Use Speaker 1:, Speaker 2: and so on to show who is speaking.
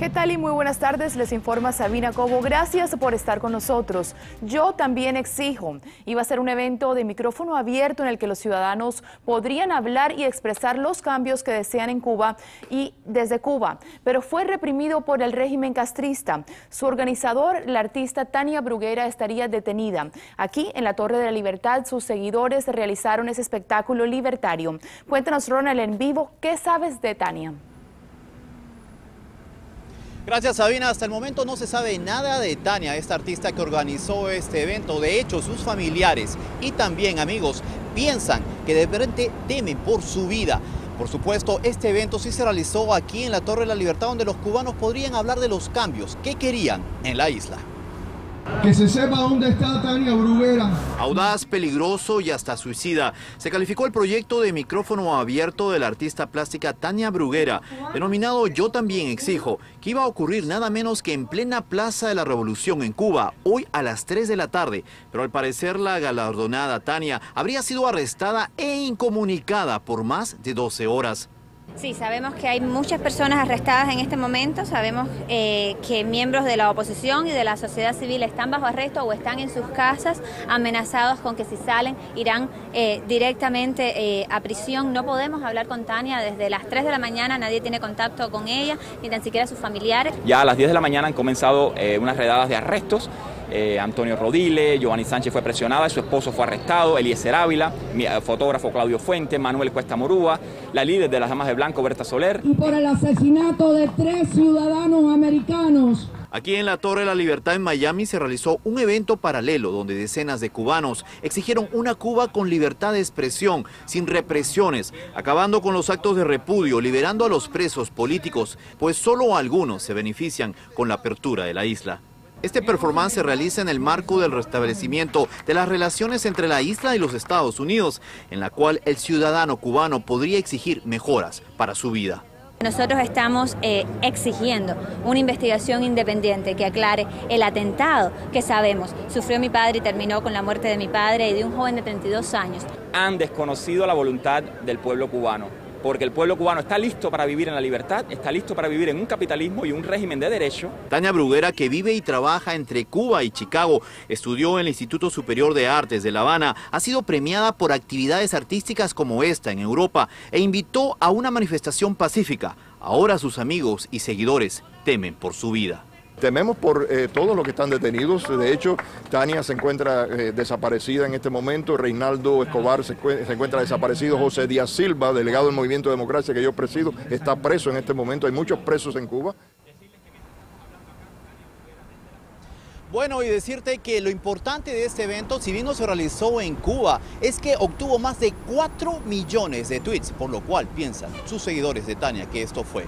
Speaker 1: ¿Qué tal y muy buenas tardes? Les informa Sabina Cobo. Gracias por estar con nosotros. Yo también exijo. Iba a ser un evento de micrófono abierto en el que los ciudadanos podrían hablar y expresar los cambios que desean en Cuba y desde Cuba, pero fue reprimido por el régimen castrista. Su organizador, la artista Tania Bruguera, estaría detenida. Aquí, en la Torre de la Libertad, sus seguidores realizaron ese espectáculo libertario. Cuéntanos, Ronald, en vivo, ¿qué sabes de Tania?
Speaker 2: Gracias Sabina, hasta el momento no se sabe nada de Tania, esta artista que organizó este evento. De hecho, sus familiares y también amigos piensan que de repente temen por su vida. Por supuesto, este evento sí se realizó aquí en la Torre de la Libertad, donde los cubanos podrían hablar de los cambios que querían en la isla.
Speaker 3: Que se sepa dónde está Tania Bruguera.
Speaker 2: Audaz, peligroso y hasta suicida. Se calificó el proyecto de micrófono abierto de la artista plástica Tania Bruguera, denominado Yo también exijo, que iba a ocurrir nada menos que en plena Plaza de la Revolución en Cuba, hoy a las 3 de la tarde. Pero al parecer la galardonada Tania habría sido arrestada e incomunicada por más de 12 horas.
Speaker 4: Sí, sabemos que hay muchas personas arrestadas en este momento, sabemos eh, que miembros de la oposición y de la sociedad civil están bajo arresto o están en sus casas amenazados con que si salen irán eh, directamente eh, a prisión. No podemos hablar con Tania desde las 3 de la mañana, nadie tiene contacto con ella, ni tan siquiera sus familiares.
Speaker 5: Ya a las 10 de la mañana han comenzado unas redadas de arrestos. Antonio Rodile, Giovanni Sánchez fue presionada, su esposo fue arrestado, Eliezer Ávila, mi, fotógrafo Claudio Fuente, Manuel Cuesta Morúa, la líder de las damas de Blanco, Berta Soler.
Speaker 6: Y por el asesinato de tres ciudadanos americanos.
Speaker 2: Aquí en la Torre de la Libertad en Miami se realizó un evento paralelo donde decenas de cubanos exigieron una Cuba con libertad de expresión, sin represiones, acabando con los actos de repudio, liberando a los presos políticos, pues solo algunos se benefician con la apertura de la isla. Este performance se realiza en el marco del restablecimiento de las relaciones entre la isla y los Estados Unidos, en la cual el ciudadano cubano podría exigir mejoras para su vida.
Speaker 4: Nosotros estamos eh, exigiendo una investigación independiente que aclare el atentado que sabemos sufrió mi padre y terminó con la muerte de mi padre y de un joven de 32 años.
Speaker 5: Han desconocido la voluntad del pueblo cubano porque el pueblo cubano está listo para vivir en la libertad, está listo para vivir en un capitalismo y un régimen de derecho.
Speaker 2: Tania Bruguera, que vive y trabaja entre Cuba y Chicago, estudió en el Instituto Superior de Artes de La Habana, ha sido premiada por actividades artísticas como esta en Europa e invitó a una manifestación pacífica. Ahora sus amigos y seguidores temen por su vida.
Speaker 7: Tememos por eh, todos los que están detenidos. De hecho, Tania se encuentra eh, desaparecida en este momento. Reinaldo Escobar se, encuentra desaparecido. José Díaz Silva, delegado del Movimiento de Democracia que yo presido, está preso en este momento. Hay muchos presos en Cuba.
Speaker 2: Bueno, y decirte que lo importante de este evento, si bien no se realizó en Cuba, es que obtuvo más de 4 millones de tweets, por lo cual piensan sus seguidores de Tania que esto fue